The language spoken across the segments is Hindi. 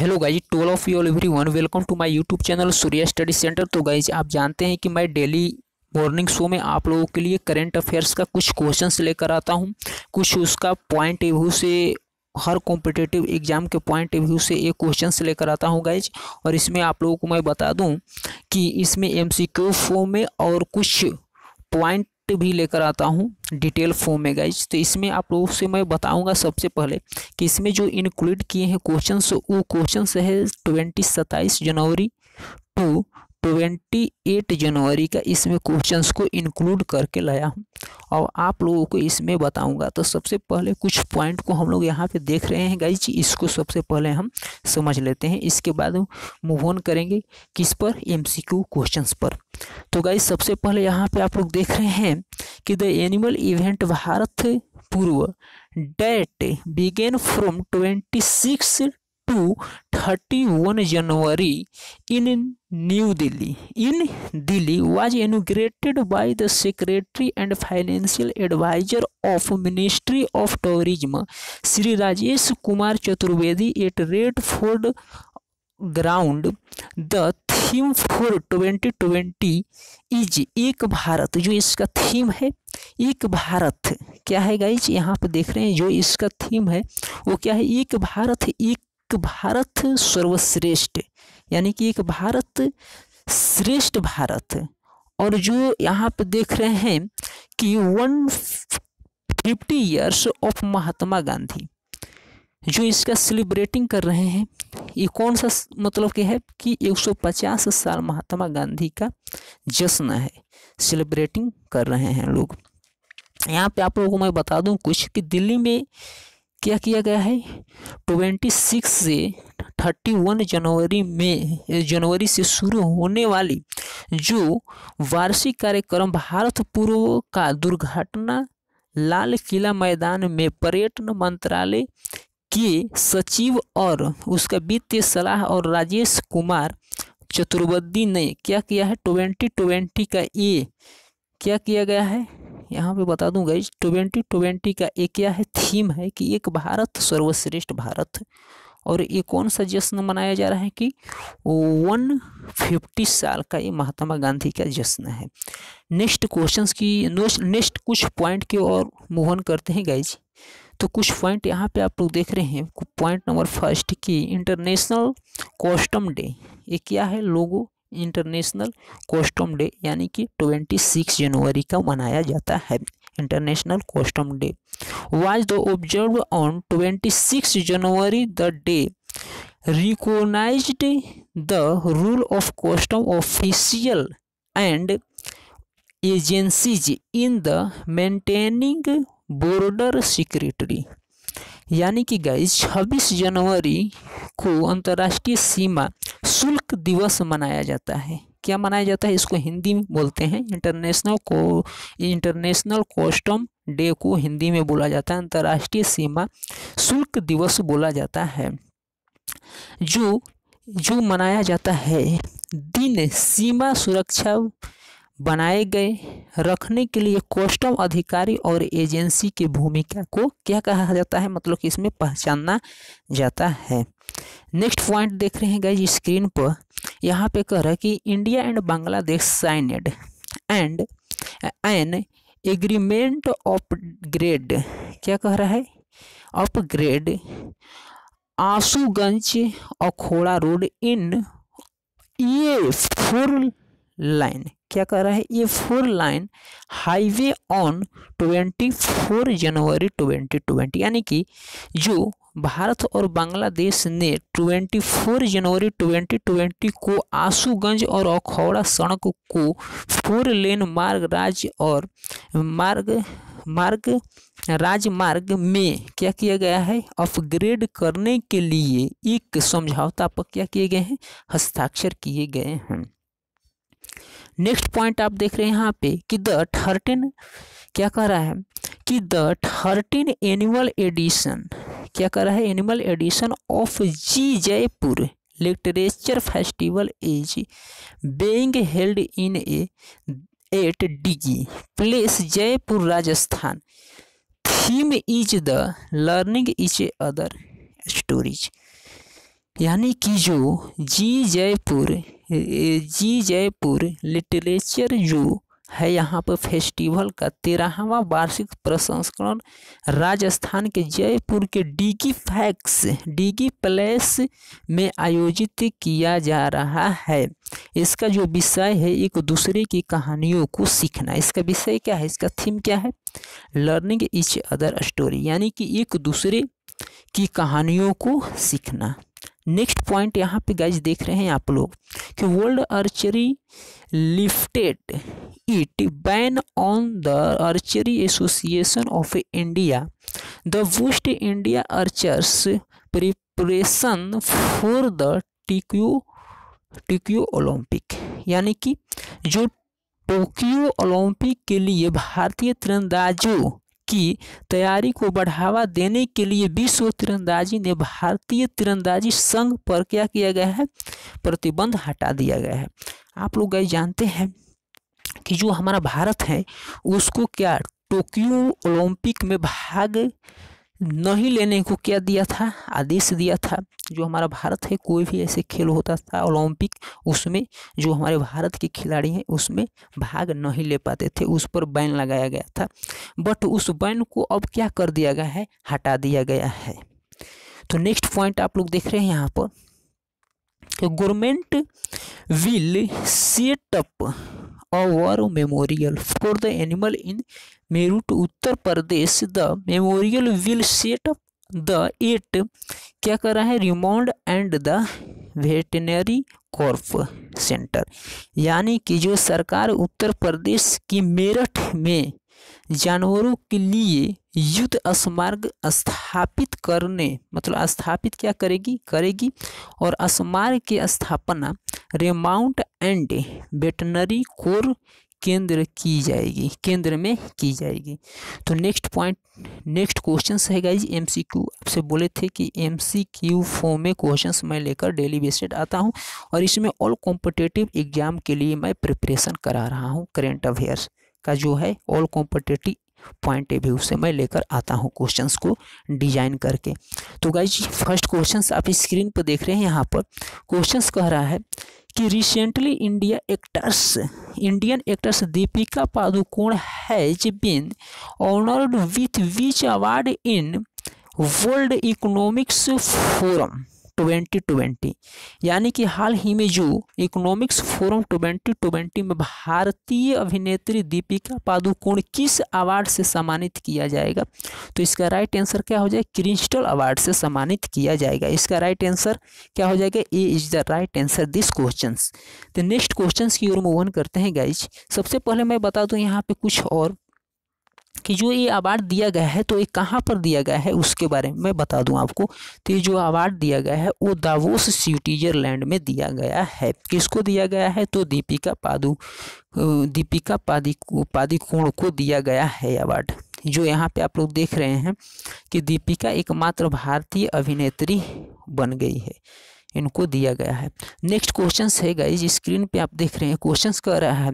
Hello guys toll of you every one welcome to my YouTube channel Surya study centre तो गाइज़ आप जानते हैं कि मैं डेली मॉर्निंग शो में आप लोगों के लिए करंट अफेयर्स का कुछ क्वेश्चंस लेकर आता हूँ। कुछ उसका पॉइंट व्यू से, हर कॉम्पिटेटिव एग्ज़ाम के पॉइंट व्यू से एक क्वेश्चंस लेकर आता हूँ गाइज़ और इसमें आप लोगों को मैं बता दूँ कि इसमें एमसीक्यू फॉर्म में और कुछ पॉइंट भी लेकर आता हूँ, डिटेल फॉर्म में गाइज़ तो इसमें आप लोगों से मैं बताऊँगा सबसे पहले कि इसमें जो इंक्लूड किए हैं क्वेश्चन वो क्वेश्चन है ट्वेंटी सत्ताईस जनवरी टू ट्वेंटी एट जनवरी का इसमें क्वेश्चंस को इंक्लूड करके लाया हूँ। और आप लोगों को इसमें बताऊँगा। तो सबसे पहले कुछ पॉइंट को हम लोग यहाँ पे देख रहे हैं गाइज़ इसको सबसे पहले हम समझ लेते हैं। इसके बाद मूव ऑन करेंगे किस पर? एमसीक्यू क्वेश्चंस पर। तो गाइज़ सबसे पहले यहाँ पे आप लोग देख रहे हैं कि the annual event Bharat Parv date begin from twenty six to thirty one January in New Delhi in Delhi was inaugurated by the secretary and financial adviser of ministry of tourism Shri Rajesh Kumar Chaturvedi at Red Fort ground the theme for 2020 is Ek Bharat जो इसका थीम है एक भारत क्या है गाइज़ यहाँ पे देख रहे हैं, जो इसका थीम है, वो क्या है? एक भारत एक भारत सर्वश्रेष्ठ, यानी कि एक भारत श्रेष्ठ भारत। और जो यहाँ पे देख रहे हैं कि one fifty years of Mahatma Gandhi, जो इसका सेलिब्रेटिंग कर रहे हैं, ये कौन सा मतलब के है कि 150 साल महात्मा गांधी का जश्न है सेलिब्रेटिंग कर रहे हैं लोग। यहाँ पे आप लोगों को मैं बता दूँ कुछ कि दिल्ली में क्या किया गया है? ट्वेंटी सिक्स से थर्टी वन जनवरी में, जनवरी से शुरू होने वाली जो वार्षिक कार्यक्रम भारत पूर्व का दुर्घटना लाल किला मैदान में पर्यटन मंत्रालय के सचिव और उसका वित्तीय सलाह और राजेश कुमार चतुर्वेदी ने क्या किया है? ट्वेंटी ट्वेंटी का ये क्या किया गया है? यहाँ पे बता दूँ गई ट्वेंटी ट्वेंटी का एक क्या है, थीम है कि एक भारत, सर्वश्रेष्ठ भारत और ये कौन सा जश्न मनाया जा रहा है कि वन फिफ्टी साल का ये महात्मा गांधी का जश्न है। नेक्स्ट क्वेश्चंस की, नेक्स्ट कुछ पॉइंट की ओर मोहन करते हैं गाइज़ तो कुछ पॉइंट यहाँ पे आप लोग देख रहे हैं। पॉइंट नंबर फ़र्स्ट की, इंटरनेशनल कॉस्टम डे। ये क्या है लोगो? इंटरनेशनल कॉस्टम डे, यानी कि ट्वेंटी सिक्स जनवरी का मनाया जाता है। International custom day. Was the observe on twenty six January the day recognized the role of custom official and agencies in the maintaining border security यानी कि गाइज़ छब्बीस जनवरी को अंतर्राष्ट्रीय सीमा शुल्क दिवस मनाया जाता है। क्या मनाया जाता है? इसको हिंदी में बोलते हैं इंटरनेशनल को इंटरनेशनल कॉस्टम डे को हिंदी में बोला जाता है। अंतर्राष्ट्रीय सीमा शुल्क दिवस बोला जाता है। जो जो मनाया जाता है, दिन सीमा सुरक्षा बनाए गए रखने के लिए कॉस्टम अधिकारी और एजेंसी की भूमिका को क्या कहा जाता है? मतलब कि इसमें पहचानना जाता है। नेक्स्ट पॉइंट देख रहे हैं गाइज़ स्क्रीन पर। यहाँ पे कह रहा है कि India and Bangladesh signed and an agreement of grade क्या कह रहा है? अपग्रेड आंसूगंज अखोड़ा रोड इन ये फोर लाइन क्या कर रहा है? ये four line highway on twenty four January twenty twenty यानी कि जो भारत और बांग्लादेश ने 24 जनवरी 2020 को आंसूगंज और अखौड़ा सड़क को फोर लेन मार्ग राज्य और मार्ग मार्ग, राजमार्ग में क्या किया गया है? अपग्रेड करने के लिए एक समझौता पर क्या किए गए हैं? हस्ताक्षर किए गए हैं। नेक्स्ट पॉइंट आप देख रहे हैं यहाँ पे कि द थर्टीन क्या कह रहा है? कि द थर्टीन एनुअल एडिशन क्या कह रहा है? Annual edition of Zee Jaipur literature festival is being held in a at Diggi palace Jaipur Rajasthan theme is the learning a other stories यानी कि जो जी जयपुर जी जयपुर लिटरेचर जो है यहाँ पर फेस्टिवल का तेरहवा वार्षिक प्रसंस्करण राजस्थान के जयपुर के डीगी फैक्स, डीगी प्लेस में आयोजित किया जा रहा है। इसका जो विषय है, एक दूसरे की कहानियों को सीखना। इसका विषय क्या है? इसका थीम क्या है? लर्निंग इच अदर स्टोरी यानी कि एक दूसरे की कहानियों को सीखना। नेक्स्ट पॉइंट यहाँ पे गाइज़ देख रहे हैं आप लोग कि world archery lifted it ban on the archery association of India the boost India archers preparation for the Tokyo Tokyo Olympic यानी कि जो टोक्यो ओलंपिक के लिए भारतीय तीरंदाजों की तैयारी को बढ़ावा देने के लिए विश्व तीरंदाजी ने भारतीय तीरंदाजी संघ पर क्या किया गया है? प्रतिबंध हटा दिया गया है। आप लोग गए जानते हैं कि जो हमारा भारत है, उसको क्या टोक्यो ओलंपिक में भाग नहीं लेने को क्या दिया था? आदेश दिया था। जो हमारा भारत है, कोई भी ऐसे खेल होता था, ओलंपिक, उसमें जो हमारे भारत के खिलाड़ी हैं, उसमें भाग नहीं ले पाते थे। उस पर बैन लगाया गया था। बट उस बैन को अब क्या कर दिया गया है? हटा दिया गया है। तो नेक्स्ट पॉइंट आप लोग देख रहे हैं यहाँ पर। Government will set a war memorial for the animal in Meerut Uttar Pradesh the memorial will set up the at क्या कर रहा है? Remount and the veterinary corps centre यानी कि जो सरकार उत्तर प्रदेश की मेरठ में जानवरों के लिए युद्ध स्मार्ग स्थापित करने मतलब स्थापित क्या करेगी? करेगी। और स्मार्ग की स्थापना रेमाउंट एंड वेटनरी कोर केंद्र की जाएगी, केंद्र में की जाएगी। तो नेक्स्ट पॉइंट, नेक्स्ट क्वेश्चन है गाइज़ एमसीक्यू आपसे बोले थे कि एम एमसीक्यू फॉर्म में क्वेश्चंस मैं लेकर डेली बेस्ड आता हूँ और इसमें ऑल कॉम्पिटेटिव एग्ज़ाम के लिए मैं प्रिपरेशन करा रहा हूँ करेंट अफेयर्स का जो है all competitive point of view से मैं लेकर आता हूँ क्वेश्चंस को डिज़ाइन करके। तो गाइज़ फ़र्स्ट क्वेश्चंस आप स्क्रीन पर देख रहे हैं, यहाँ पर क्वेश्चंस कह रहा है कि recently India actors Indian actors Deepika Padukone has been honoured with which award in world economics forum twenty twenty यानी कि हाल ही में जो इकोनॉमिक्स फोरम ट्वेंटी ट्वेंटी में भारतीय अभिनेत्री दीपिका पादुकोण किस अवार्ड से सम्मानित किया जाएगा? तो इसका राइट आंसर क्या हो जाएगा क्रिस्टल अवार्ड से सम्मानित किया जाएगा। इसका राइट आंसर क्या हो जाएगा? A is the right answer this question तो नेक्स्ट क्वेश्चन की ओर मूव करते हैं गाइज़ सबसे पहले मैं बता दूँ, यहाँ पे कुछ और कि जो ये अवार्ड दिया गया है तो ये कहाँ पर दिया गया है, उसके बारे में मैं बता दूँ आपको तो ये जो अवार्ड दिया गया है, वो दावोस स्विट्जरलैंड में दिया गया है। किसको दिया गया है? तो दीपिका पादु दीपिका पादी पादिकोण को दिया गया है अवार्ड जो यहाँ पे आप लोग देख रहे हैं कि दीपिका एकमात्र भारतीय अभिनेत्री बन गई है। इनको दिया गया है। नेक्स्ट क्वेश्चन है गाइज़ स्क्रीन पे आप देख रहे हैं क्वेश्चन कह रहा है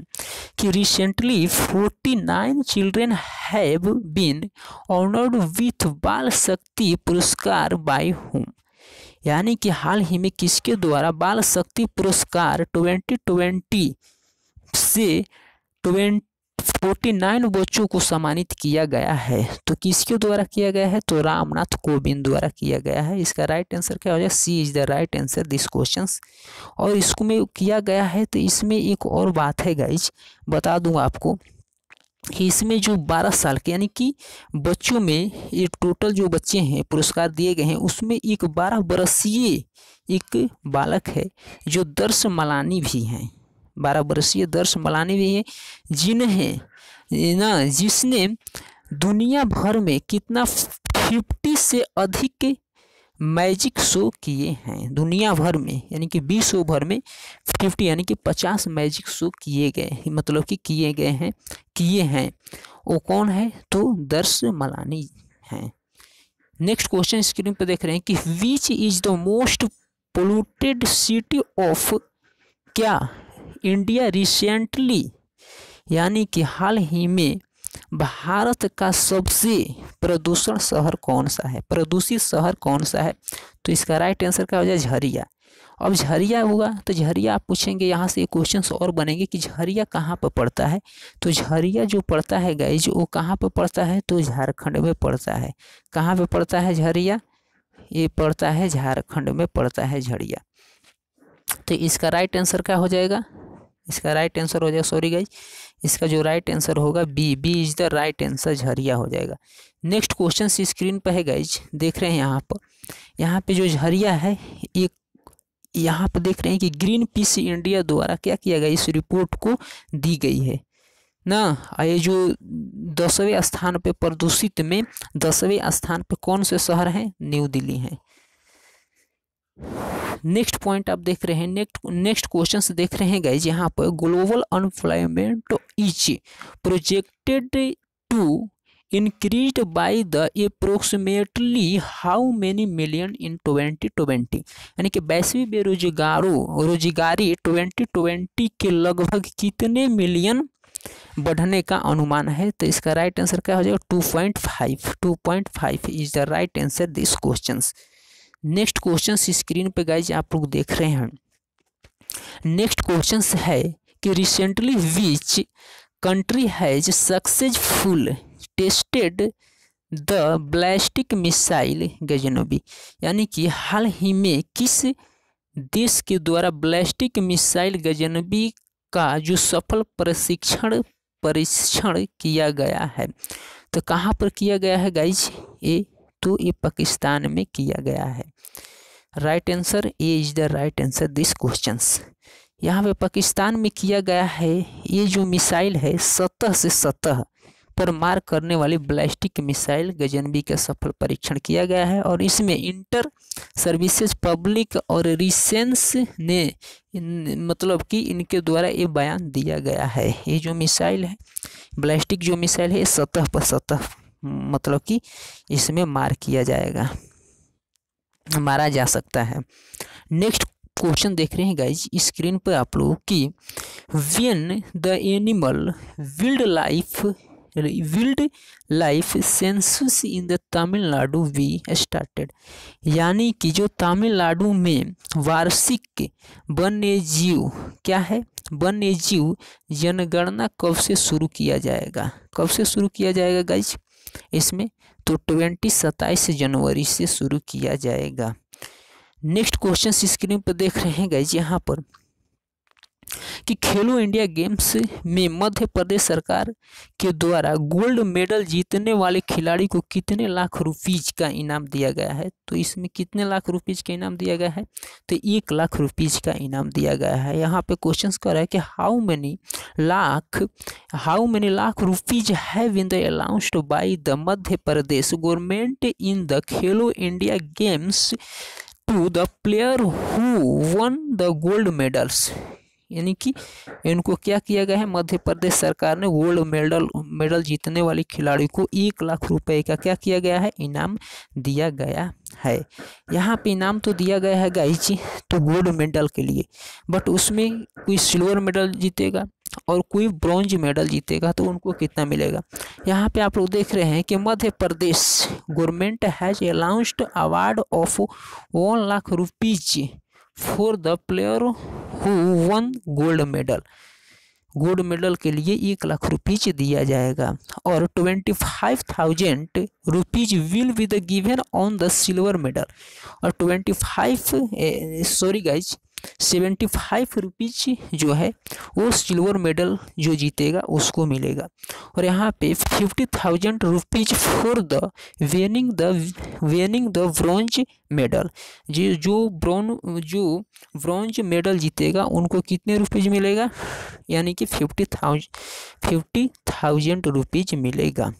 कि recently 49 children have been honoured with Bal Shakti Puraskar bye home यानी कि हाल ही में किसके द्वारा बाल शक्ति पुरस्कार 2020 से 20 फोर्टी नाइन बच्चों को सम्मानित किया गया है। तो किसके द्वारा किया गया है? तो रामनाथ कोविंद द्वारा किया गया है। इसका राइट आंसर क्या हो जाए? C is the right answer this question और इसको में किया गया है तो इसमें एक और बात है गाइज़ बता दूँ आपको कि इसमें जो 12 साल के, यानी कि बच्चों में ये टोटल जो बच्चे हैं, पुरस्कार दिए गए हैं, उसमें एक 12 बरसीय एक बालक है, जो दर्श मलानी भी हैं। बारह वर्षीय दर्श मलानी भी है, जिन्हें, ना, जिसने दुनिया भर में कितना फिफ्टी से अधिक मैजिक शो किए हैं। दुनिया भर में, यानी कि विश्व भर में फिफ्टी, यानी कि पचास मैजिक शो किए गए मतलब कि किए गए हैं, किए हैं। वो कौन है? तो दर्श मलानी हैं। नेक्स्ट क्वेश्चन स्क्रीन पर देख रहे हैं कि which is the most polluted city of क्या? इंडिया रिसेंटली, यानी कि हाल ही में, भारत का सबसे प्रदूषण शहर कौन सा है? प्रदूषित शहर कौन सा है? तो इसका राइट आंसर क्या हो जाए? झरिया। अब झरिया हुआ तो झरिया आप पूछेंगे, यहाँ से क्वेश्चन और बनेंगे कि झरिया कहाँ पर पड़ता है? तो झरिया जो पड़ता है गाइज़ वो कहाँ पर पड़ता है? तो झारखंड में पड़ता है। कहाँ पर पड़ता है झरिया? ये पड़ता है झारखंड में पड़ता है झरिया। तो इसका राइट आंसर क्या हो जाएगा? इसका राइट आंसर हो जाएगा सॉरी गाइज़ इसका जो राइट आंसर होगा B B is the right answer Jharia हो जाएगा। नेक्स्ट क्वेश्चन स्क्रीन पर है गाइज़ देख रहे हैं यहाँ पर। यहाँ पे जो झरिया है, ये यहाँ पर देख रहे हैं कि ग्रीन पीस इंडिया द्वारा क्या किया गया, इस रिपोर्ट को दी गई है। ना, ये जो दसवें स्थान पे प्रदूषित में, दसवें स्थान पे कौन से शहर हैं? न्यू दिल्ली है। नेक्स्ट पॉइंट आप देख रहे हैं, नेक्स्ट नेक्स्ट क्वेश्चन देख रहे हैं गाइज़ यहाँ पर global unemployment is projected to increase increased by the approximately how many million in 2020 यानी कि वैश्विक बेरोजगारों रोजगारी 2020 के लगभग कितने मिलियन बढ़ने का अनुमान है? तो इसका राइट आंसर क्या हो जाएगा? Two point five two point five is the right answer this question next question screen पे गाइज़ आप लोग देख रहे हैं। नेक्स्ट क्वेश्चन है कि recently which country has successful tested the ballistic missile Ghaznavi यानी कि हाल ही में किस देश के द्वारा ब्लास्टिक मिसाइल गजनबी का जो सफल प्रशिक्षण, परीक्षण किया गया है। तो कहाँ पर किया गया है गाइज़ ये तो ये पाकिस्तान में किया गया है। राइट आंसर ये is the right answer this question यहाँ पे पाकिस्तान में किया गया है, ये जो मिसाइल है, सतह से सतह पर मार करने वाली ब्लास्टिक मिसाइल गजनबी का सफल परीक्षण किया गया है और इसमें इंटर सर्विसेज़ पब्लिक और रिसेंस ने मतलब कि इनके द्वारा ये बयान दिया गया है। ये जो मिसाइल है ब्लास्टिक जो मिसाइल है, सतह पर सतह मतलब कि इसमें मार किया जाएगा। मारा जा सकता है। नेक्स्ट क्वेश्चन देख रहे हैं गाइज़ स्क्रीन पर आप लोग कि when the annual wildlife wildlife census in the Tamil Nadu we started यानी कि जो तमिलनाडु में वार्षिक वन्य जीव क्या है? वन्य जीव जनगणना कब से शुरू किया जाएगा? कब से शुरू किया जाएगा गाइज़ इसमें तो ट्वेंटी सत्ताईस जनवरी से शुरू किया जाएगा। नेक्स्ट क्वेश्चन स्क्रीन पर देख रहे हैं गाइज़ यहाँ पर। कि खेलो इंडिया गेम्स में मध्य प्रदेश सरकार के द्वारा गोल्ड मेडल जीतने वाले खिलाड़ी को कितने लाख रुपीज़ का इनाम दिया गया है? तो इसमें कितने लाख रुपीज़ का इनाम दिया गया है? तो एक लाख रुपीज़ का इनाम दिया गया है। यहाँ पे क्वेश्चन कर रहा है कि how many lakh how many lakh rupees have in the announced by the Madhya Pradesh government in the Khelo India games to the player who won the gold medals यानी कि इनको क्या किया गया है? मध्य प्रदेश सरकार ने गोल्ड मेडल मेडल जीतने वाले खिलाड़ी को एक लाख रुपए का क्या किया गया है? इनाम दिया गया है। यहाँ पे इनाम तो दिया गया है गाइज़ तो गोल्ड मेडल के लिए। बट उसमें कोई सिल्वर मेडल जीतेगा और कोई ब्रॉन्ज मेडल जीतेगा तो उनको कितना मिलेगा? यहाँ पे आप लोग देख रहे हैं कि Madhya Pradesh government has announced award of one lakh rupees for the player who won gold medal gold medal के लिए एक लाख रुपीज़ दिया जाएगा और twenty five thousand rupees will be the given on the silver medal और twenty five sorry guys seventy five rupees जो है, वो सिल्वर मेडल जो जीतेगा, उसको मिलेगा। और यहाँ पे fifty thousand rupees for the winning the winning the bronze medal जी, जो ब्रॉन, जो ब्रॉन्ज मेडल जीतेगा, उनको कितने रुपीज़ मिलेगा? यानी कि fifty thousand fifty thousand rupees मिलेगा।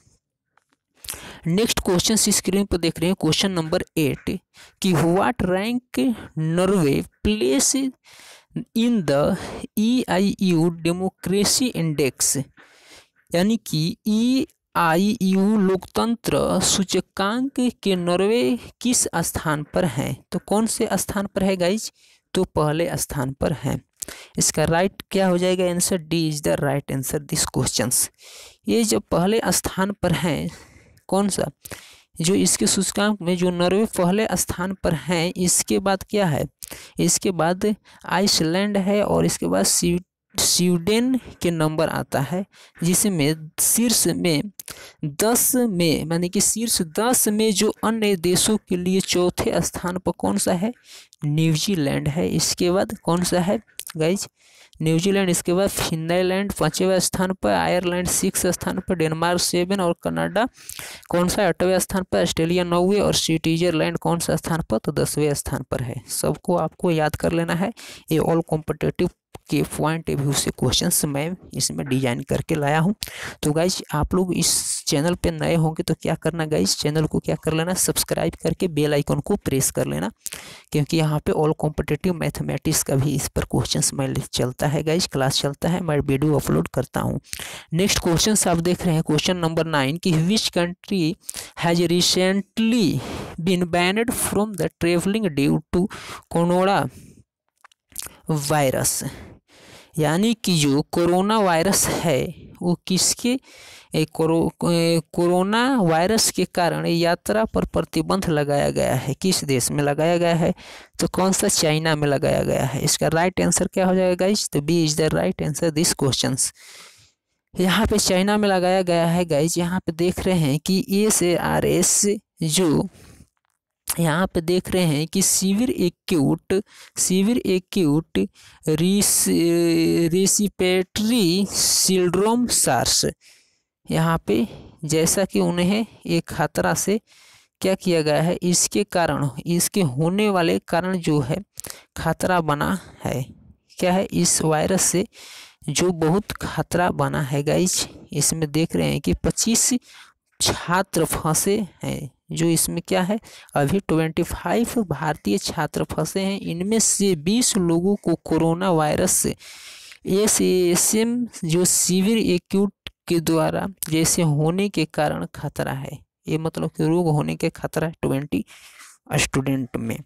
नेक्स्ट क्वेश्चन स्क्रीन पर देख रहे हैं। क्वेश्चन नंबर एट कि what rank Norway place in the E I U democracy index यानी कि ई आई यू लोकतंत्र सूचकांक के नॉर्वे किस स्थान पर है? तो कौन से स्थान पर है गाइज़ तो पहले स्थान पर है। इसका राइट क्या हो जाएगा? Answer D is the right answer this question ये जो पहले स्थान पर हैं कौन सा? जो इसके सूचकांक में जो नॉर्वे पहले स्थान पर हैं, इसके बाद क्या है? इसके बाद आइसलैंड है और इसके बाद स्वीडन के नंबर आता है, जिसमें शीर्ष में दस में मानी कि शीर्ष दस में जो अन्य देशों के लिए चौथे स्थान पर कौन सा है? न्यूजीलैंड है। इसके बाद कौन सा है? गाइज़ न्यूजीलैंड, इसके बाद फिनलैंड, पाँचवें स्थान पर आयरलैंड, सिक्स स्थान पर डेनमार्क, सेवन और कनाडा, कौन सा आठवें स्थान पर ऑस्ट्रेलिया, नौवे और स्विट्जरलैंड कौन सा स्थान पर तो दसवें स्थान पर है। सबको आपको याद कर लेना है। ये ऑल कॉम्पिटेटिव के पॉइंट ऑफ़ व्यू से क्वेश्चंस मैं इसमें डिज़ाइन करके लाया हूँ। तो गाइज़ आप लोग इस चैनल पे नए होंगे तो क्या करना गाइज़ चैनल को क्या कर लेना सब्सक्राइब करके बेल आइकन को प्रेस कर लेना, क्योंकि यहाँ पे ऑल कॉम्पिटेटिव मैथमेटिक्स का भी इस पर क्वेश्चंस मैं चलता है गाइज़ क्लास चलता है, मैं वीडियो अपलोड करता हूँ। नेक्स्ट क्वेश्चन आप देख रहे हैं क्वेश्चन नंबर नाइन की which country has recently been banned from the travelling due to कोनोड़ा virus. यानी कि जो कोरोना वायरस है वो किसके? कोरो, कोरोना वायरस के कारण यात्रा पर प्रतिबंध लगाया गया है। किस देश में लगाया गया है? तो कौन सा? चाइना में लगाया गया है। इसका राइट आंसर क्या हो जाएगा गाइज़ तो B is the right answer this question यहाँ पे चाइना में लगाया गया है गाइज़ यहाँ पे देख रहे हैं कि एस ए आर एस जो यहाँ पे देख रहे हैं कि सीविर एक्यूट सीविर एक्यूट रिस, रेसिपेटरी सिल्ड्रोम सार्स। यहाँ पे जैसा कि उन्हें एक खतरा से क्या किया गया है, इसके कारण, इसके होने वाले कारण जो है, खतरा बना है। क्या है, इस वायरस से जो बहुत खतरा बना है गाइज़ इसमें देख रहे हैं कि 25 छात्र फंसे हैं। जो इसमें क्या है? अभी ट्वेंटी फाइव भारतीय छात्र फंसे हैं। इनमें से बीस लोगों को कोरोना वायरस से एस एस एम जो सीवियर एक्यूट के द्वारा जैसे होने के कारण खतरा है। ये मतलब कि रोग होने के खतरा है ट्वेंटी स्टूडेंट में।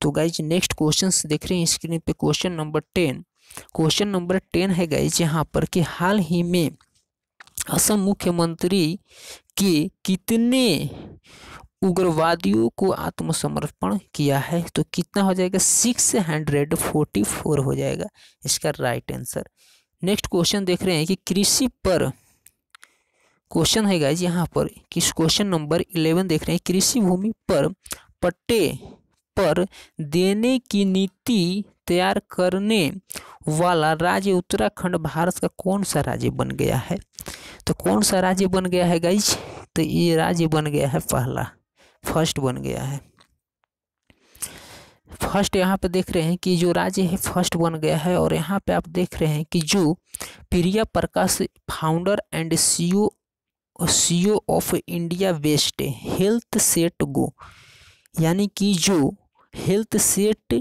तो गाइज़ नेक्स्ट क्वेश्चन देख रहे हैं स्क्रीन पे question number ten question number ten है गाइज़ यहाँ पर कि हाल ही में असम मुख्यमंत्री के कितने उग्रवादियों को आत्मसमर्पण किया है तो कितना हो जाएगा? सिक्स हंड्रेड फोर्टी फोर हो जाएगा, इसका राइट आंसर नेक्स्ट क्वेश्चन देख रहे हैं कि कृषि पर क्वेश्चन है गाइज़ यहाँ पर किस क्वेश्चन नंबर इलेवन देख रहे हैं, कृषि भूमि पर पट्टे पर देने की नीति तैयार करने वाला राज्य उत्तराखंड भारत का कौन सा राज्य बन गया है? तो कौन सा राज्य बन गया है गाइज़ तो ये राज्य बन गया है पहला। फ़र्स्ट बन गया है। फ़र्स्ट यहाँ पे देख रहे हैं कि जो राज्य है फ़र्स्ट बन गया है और यहाँ पे आप देख रहे हैं कि जो Priya Prakash founder and CEO CEO of India west health set go यानी कि जो हेल्थ सेट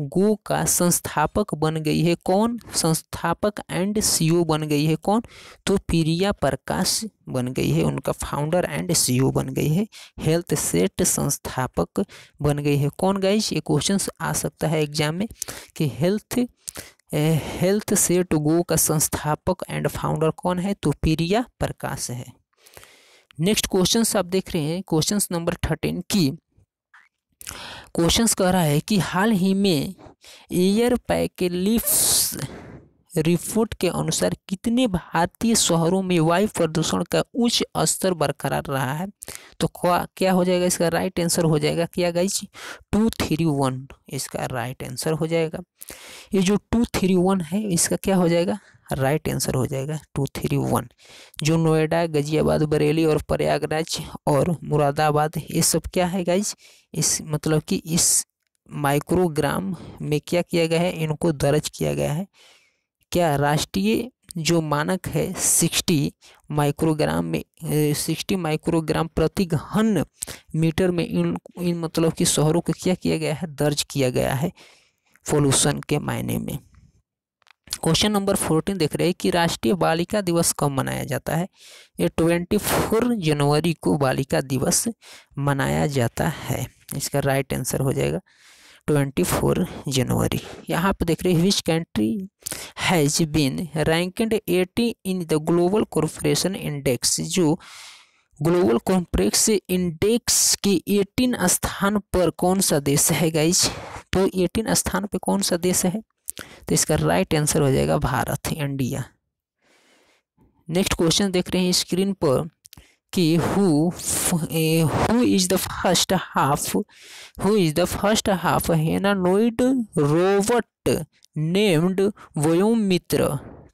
गो का संस्थापक बन गई है कौन? संस्थापक एंड सीईओ बन गई है कौन? तो प्रिया प्रकाश बन गई है, उनका फाउंडर एंड सीईओ बन गई है हेल्थ सेट संस्थापक बन गई है कौन? गाइज़ ये क्वेश्चन आ सकता है एग्ज़ाम में कि हेल्थ हेल्थ सेट गो का संस्थापक एंड फाउंडर कौन है? तो प्रिया प्रकाश है। नेक्स्ट क्वेश्चन आप देख रहे हैं क्वेश्चन नंबर थर्टीन की। क्वेश्चंस कह रहा है कि हाल ही में एयर पैकेलिप्स रिपोर्ट के अनुसार कितने भारतीय शहरों में वायु प्रदूषण का उच्च स्तर बरकरार रहा है? तो क्या हो जाएगा? इसका राइट आंसर हो जाएगा क्या गाइज़ टू थ्री वन इसका राइट आंसर हो जाएगा। ये जो टू थ्री वन है, इसका क्या हो जाएगा? राइट आंसर हो जाएगा टू थ्री वन। जो नोएडा, गाजियाबाद, बरेली और प्रयागराज और मुरादाबाद, ये सब क्या है गाइज़ इस मतलब कि इस माइक्रोग्राम में क्या किया गया है? इनको दर्ज किया गया है। क्या राष्ट्रीय जो मानक है सिक्सटी माइक्रोग्राम में सिक्सटी माइक्रोग्राम प्रति घन मीटर में इन इन मतलब कि शहरों को क्या किया गया है? दर्ज किया गया है। पोल्यूशन के मायने में। क्वेश्चन नंबर फोर्टीन देख रहे हैं कि राष्ट्रीय बालिका दिवस कब मनाया जाता है? ये ट्वेंटी फोर जनवरी को बालिका दिवस मनाया जाता है। इसका राइट आंसर हो जाएगा ट्वेंटी फोर जनवरी। यहाँ पे देख रहे हैं which country has been ranked eighty in the global corporation index जो ग्लोबल कॉम्प्रेक्स इंडेक्स के एटीन स्थान पर कौन सा देश है गाइज़ तो एटीन स्थान पर कौन सा देश है? तो इसका राइट आंसर हो जाएगा भारत इंडिया नेक्स्ट क्वेश्चन देख रहे हैं स्क्रीन पर कि who who is the first half who is the first half humanoid robot named Vyom Mitra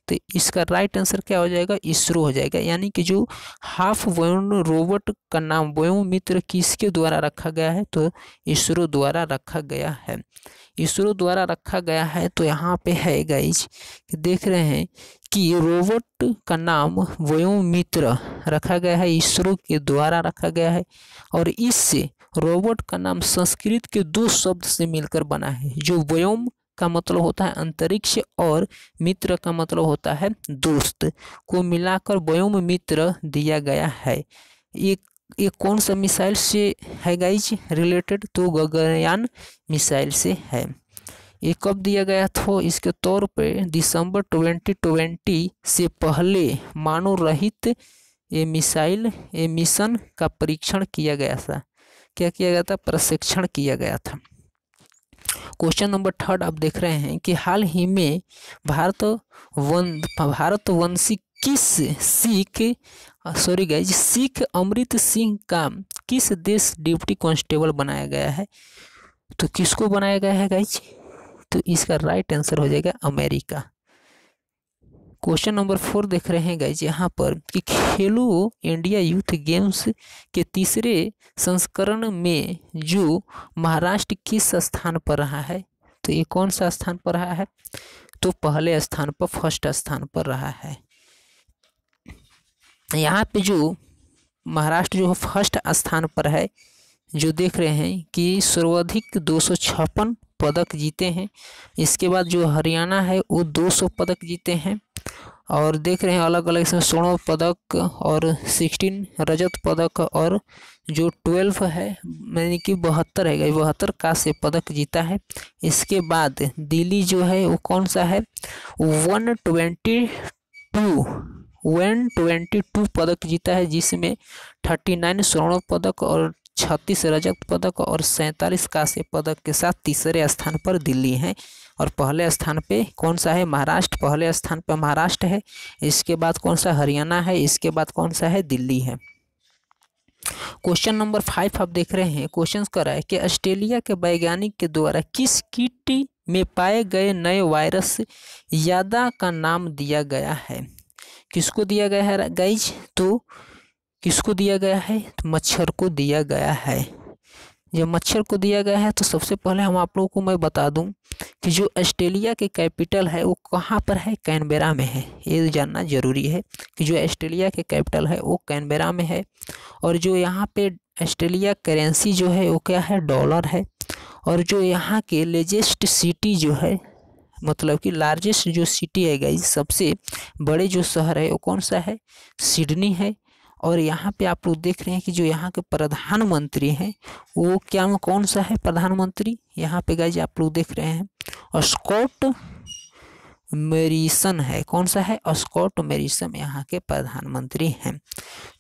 तो इसका राइट आंसर क्या हो जाएगा? इसरो हो जाएगा। यानी कि जो हाफ़ वयोन रोबोट का नाम वयोम मित्र किसके द्वारा रखा गया है? तो इसरो द्वारा रखा गया है। इसरो द्वारा रखा गया है तो यहाँ पे है गाइज़ देख रहे हैं कि रोबोट का नाम मित्र रखा गया है, इसरो के द्वारा रखा गया है और इससे रोबोट का नाम संस्कृत के दो शब्द से मिलकर बना है, जो व्योम का मतलब होता है अंतरिक्ष और मित्र का मतलब होता है दोस्त, को मिलाकर व्योम मित्र दिया गया है। एक ये कौन सा मिसाइल से है गाइज़ रिलेटेड तो गगनयान मिसाइल से है। ये कब दिया गया था? इसके तौर पे दिसंबर 2020 से पहले मानव रहित ये मिसाइल, ये मिशन का परीक्षण किया गया था। क्या किया गया था? प्रशिक्षण किया गया था। क्वेश्चन नंबर थर्ड आप देख रहे हैं कि हाल ही में भारत वन भारतवंशी किस सिख सॉरी गाइज़ सिख अमृत सिंह का किस देश डिप्टी कांस्टेबल बनाया गया है? तो किसको बनाया गया है गाइज़ तो इसका राइट आंसर हो जाएगा अमेरिका। क्वेश्चन नंबर फोर देख रहे हैं गाइज़ यहाँ पर कि खेलो इंडिया यूथ गेम्स के तीसरे संस्करण में जो महाराष्ट्र किस स्थान पर रहा है? तो ये कौन सा स्थान पर रहा है? तो पहले स्थान पर, फ़र्स्ट स्थान पर रहा है। यहाँ पे जो महाराष्ट्र जो फ़र्स्ट स्थान पर है, जो देख रहे हैं कि सर्वाधिक दो सौ छप्पन पदक जीते हैं। इसके बाद जो हरियाणा है, वो 200 पदक जीते हैं। और देख रहे हैं अलग अलग इसमें स्वर्ण पदक और 16 रजत पदक और जो 12 है, यानी कि बहत्तर है बहत्तर का से पदक जीता है। इसके बाद दिल्ली जो है, वो कौन सा है? One twenty two one twenty two पदक जीता है, जिसमें थर्टी नाइन स्वर्ण पदक और छत्तीस रजत पदक और सैंतालीस कांस्य पदक के साथ तीसरे स्थान पर दिल्ली है। और पहले स्थान पे कौन सा है? महाराष्ट्र। पहले स्थान पर महाराष्ट्र है। इसके बाद कौन सा? हरियाणा है। इसके बाद कौन सा है? दिल्ली है। क्वेश्चन नंबर फाइव आप देख रहे हैं। क्वेश्चन कर रहा है कि ऑस्ट्रेलिया के वैज्ञानिक के द्वारा किस कीट में पाए गए नए वायरस यादा का नाम दिया गया है? किसको दिया गया है? गाइज़ तो किसको दिया गया है? तो मच्छर को दिया गया है। जब मच्छर को दिया गया है तो सबसे पहले हम आप लोगों को मैं बता दूँ कि जो ऑस्ट्रेलिया के कैपिटल है, वो कहाँ पर है? कैनबेरा में है। ये जानना ज़रूरी है कि जो ऑस्ट्रेलिया के कैपिटल है, वो कैनबेरा में है। और जो यहाँ पे ऑस्ट्रेलिया करेंसी जो है, वो क्या है? डॉलर है। और जो यहाँ के लेजेस्ट सिटी जो है मतलब कि लार्जेस्ट जो सिटी है गई सबसे बड़े जो शहर है, वो कौन सा है? सिडनी है। और यहाँ पे आप लोग देख रहे हैं कि जो यहाँ के प्रधानमंत्री हैं, वो क्या, कौन सा है प्रधानमंत्री? यहाँ पे गाइज़ आप लोग देख रहे हैं, और स्कॉट मेरिसन है। कौन सा है? स्कॉट मेरिसन, यहाँ के प्रधानमंत्री हैं।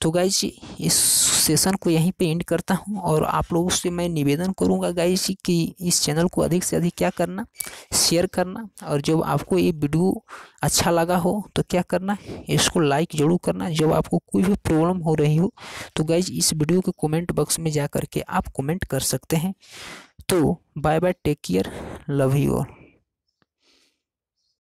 तो गाइज़ इस सेशन को यहीं पे एंड करता हूँ और आप लोगों से मैं निवेदन करूँगा गाइज़ कि इस चैनल को अधिक से अधिक क्या करना शेयर करना और जब आपको ये वीडियो अच्छा लगा हो तो क्या करना, इसको लाइक ज़रूर करना। जब आपको कोई भी प्रॉब्लम हो रही हो तो गाइज़ इस वीडियो के कमेंट बॉक्स में जा करके आप कमेंट कर सकते हैं। तो bye bye take care love you all